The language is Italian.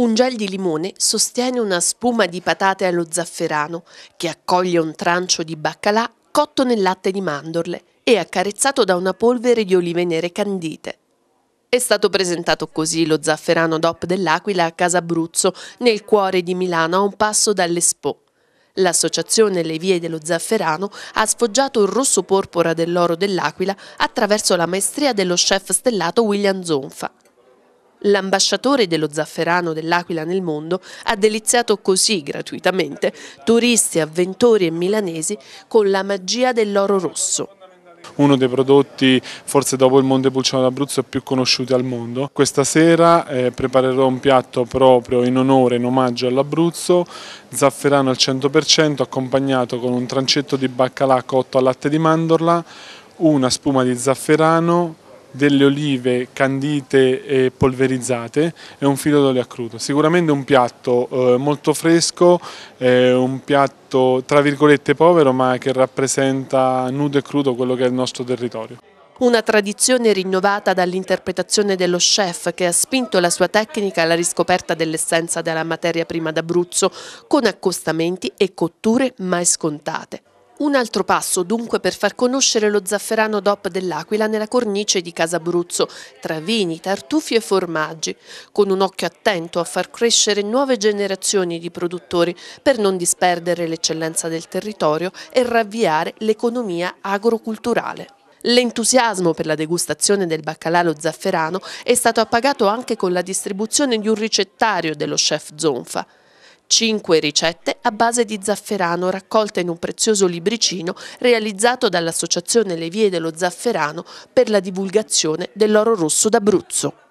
Un gel di limone sostiene una spuma di patate allo zafferano che accoglie un trancio di baccalà cotto nel latte di mandorle e accarezzato da una polvere di olive nere candite. È stato presentato così lo zafferano DOP dell'Aquila a Casa Abruzzo, nel cuore di Milano, a un passo dall'Expo. L'associazione Le Vie dello Zafferano ha sfoggiato il rosso porpora dell'oro dell'Aquila attraverso la maestria dello chef stellato William Zonfa. L'ambasciatore dello zafferano dell'Aquila nel mondo ha deliziato così gratuitamente turisti, avventori e milanesi con la magia dell'oro rosso uno dei prodotti forse dopo il Montepulciano d'Abruzzo più conosciuti al mondo. Questa sera eh, preparerò un piatto proprio in onore, in omaggio all'Abruzzo, zafferano al 100% accompagnato con un trancetto di baccalà cotto al latte di mandorla, una spuma di zafferano, delle olive candite e polverizzate e un filo d'olio a crudo. Sicuramente un piatto eh, molto fresco, eh, un piatto tra virgolette povero ma che rappresenta nudo e crudo quello che è il nostro territorio. Una tradizione rinnovata dall'interpretazione dello chef che ha spinto la sua tecnica alla riscoperta dell'essenza della materia prima d'Abruzzo con accostamenti e cotture mai scontate. Un altro passo dunque per far conoscere lo zafferano DOP dell'Aquila nella cornice di Casa Abruzzo, tra vini, tartufi e formaggi, con un occhio attento a far crescere nuove generazioni di produttori per non disperdere l'eccellenza del territorio e ravviare l'economia agroculturale. L'entusiasmo per la degustazione del baccalà zafferano è stato appagato anche con la distribuzione di un ricettario dello chef Zonfa. Cinque ricette a base di zafferano raccolte in un prezioso libricino realizzato dall'Associazione Le Vie dello Zafferano per la divulgazione dell'oro rosso d'Abruzzo.